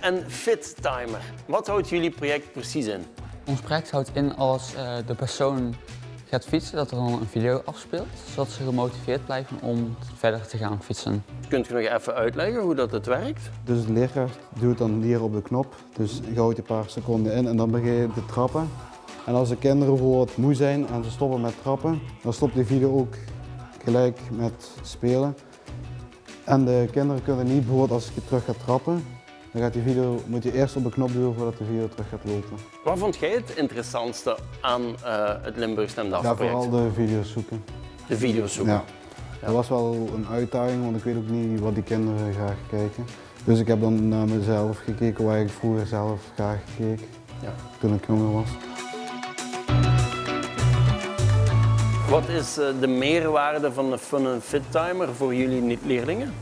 en Fit Timer. Wat houdt jullie project precies in? Ons project houdt in als uh, de persoon gaat fietsen, dat er dan een video afspeelt, zodat ze gemotiveerd blijven om verder te gaan fietsen. Kunt u nog even uitleggen hoe dat het werkt? Dus de leerkracht duwt dan hier op de knop, dus je houdt een paar seconden in en dan begin je te trappen. En als de kinderen bijvoorbeeld moe zijn en ze stoppen met trappen, dan stopt de video ook gelijk met spelen. En de kinderen kunnen niet bijvoorbeeld als je terug gaat trappen, dan gaat die video, moet je eerst op de knop duwen voordat de video terug gaat lopen. Wat vond jij het interessantste aan uh, het Limburg Stemdag Ja, vooral de video's zoeken. De video's zoeken? Ja. Dat was wel een uitdaging, want ik weet ook niet wat die kinderen graag kijken. Dus ik heb dan naar mezelf gekeken waar ik vroeger zelf graag keek, ja. toen ik jonger was. Wat is eh, de meerwaarde van de Fun and Fit Timer voor jullie leerlingen?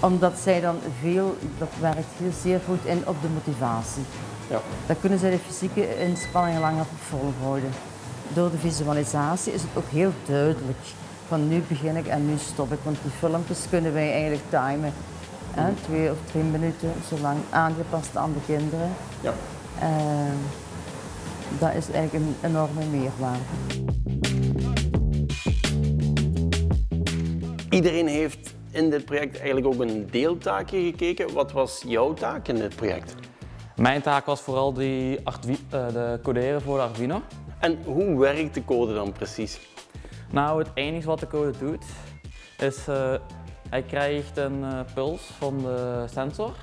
Omdat zij dan veel, dat werkt heel zeer goed in op de motivatie. Ja. Dan kunnen zij de fysieke inspanningen langer volhouden. Door de visualisatie is het ook heel duidelijk van nu begin ik en nu stop ik. Want die filmpjes kunnen wij eigenlijk timen. Hè? Twee of drie minuten, zolang aangepast aan de kinderen. Ja. Uh, dat is eigenlijk een enorme meerwaarde. Iedereen heeft in dit project eigenlijk ook een deeltaakje gekeken. Wat was jouw taak in dit project? Mijn taak was vooral die uh, de coderen voor de Arduino. En hoe werkt de code dan precies? Nou, het enige wat de code doet, is uh, hij krijgt een uh, puls van de sensor.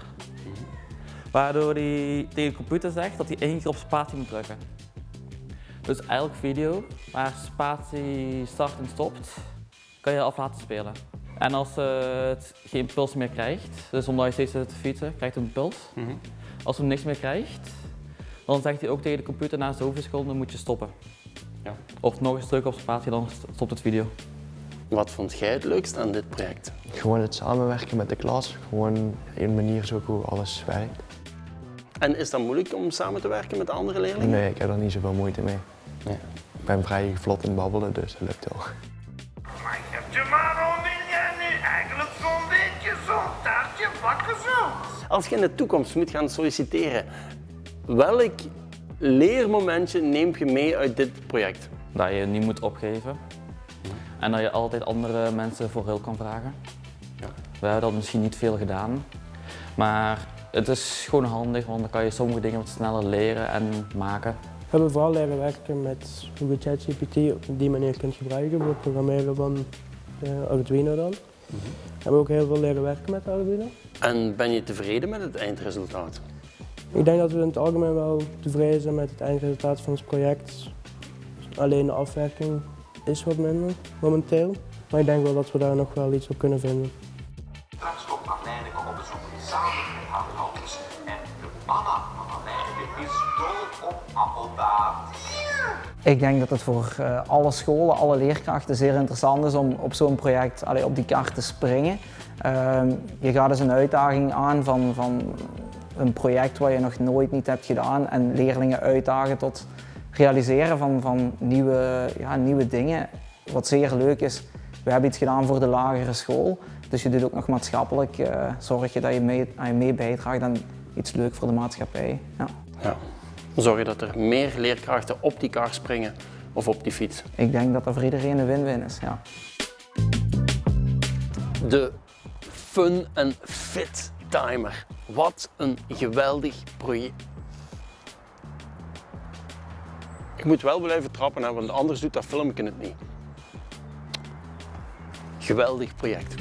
Waardoor hij tegen de computer zegt dat hij één keer op spatie moet drukken. Dus elke video waar spatie start en stopt, kan je af laten spelen. En als het geen puls meer krijgt, dus omdat je steeds zit te fietsen, krijgt hij een puls. Mm -hmm. Als hij niks meer krijgt, dan zegt hij ook tegen de computer na zoveel seconden moet je stoppen. Ja. Of nog eens drukken op spatie, dan stopt het video. Wat vond jij het leukst aan dit project? Gewoon het samenwerken met de klas. Gewoon een manier zo hoe alles werkt. En is dat moeilijk om samen te werken met andere leerlingen? Nee, ik heb er niet zoveel moeite mee. Nee. Ik ben vrij vlot in babbelen, dus dat lukt wel. Maar ik heb je Als je in de toekomst moet gaan solliciteren, welk leermomentje neem je mee uit dit project? Dat je niet moet opgeven en dat je altijd andere mensen voor hulp kan vragen. Ja. We hebben dat misschien niet veel gedaan, maar het is gewoon handig, want dan kan je sommige dingen wat sneller leren en maken. We hebben vooral leren werken met hoe je ChatGPT op die manier kunt gebruiken voor het programmeren van Arduino dan. Mm -hmm. We hebben ook heel veel leren werken met Arduino. En ben je tevreden met het eindresultaat? Ik denk dat we in het algemeen wel tevreden zijn met het eindresultaat van ons project. Alleen de afwerking is wat minder momenteel. Maar ik denk wel dat we daar nog wel iets op kunnen vinden. Straks komt Marlijne op bezoek samen met haar ouders. En de mama van is dol op appeltaart. Ik denk dat het voor uh, alle scholen, alle leerkrachten zeer interessant is om op zo'n project allee, op die kaart te springen. Uh, je gaat dus een uitdaging aan van, van een project wat je nog nooit niet hebt gedaan en leerlingen uitdagen tot realiseren van, van nieuwe, ja, nieuwe dingen. Wat zeer leuk is, we hebben iets gedaan voor de lagere school, dus je doet ook nog maatschappelijk, uh, zorg je dat je mee, je mee bijdraagt aan iets leuk voor de maatschappij. Ja. Ja. Zorg je dat er meer leerkrachten op die kar springen of op die fiets? Ik denk dat dat voor iedereen een win-win is. Ja. De Fun en Fit Timer. Wat een geweldig project. Ik moet wel blijven trappen, hè, want anders doet dat filmpje het niet. Geweldig project.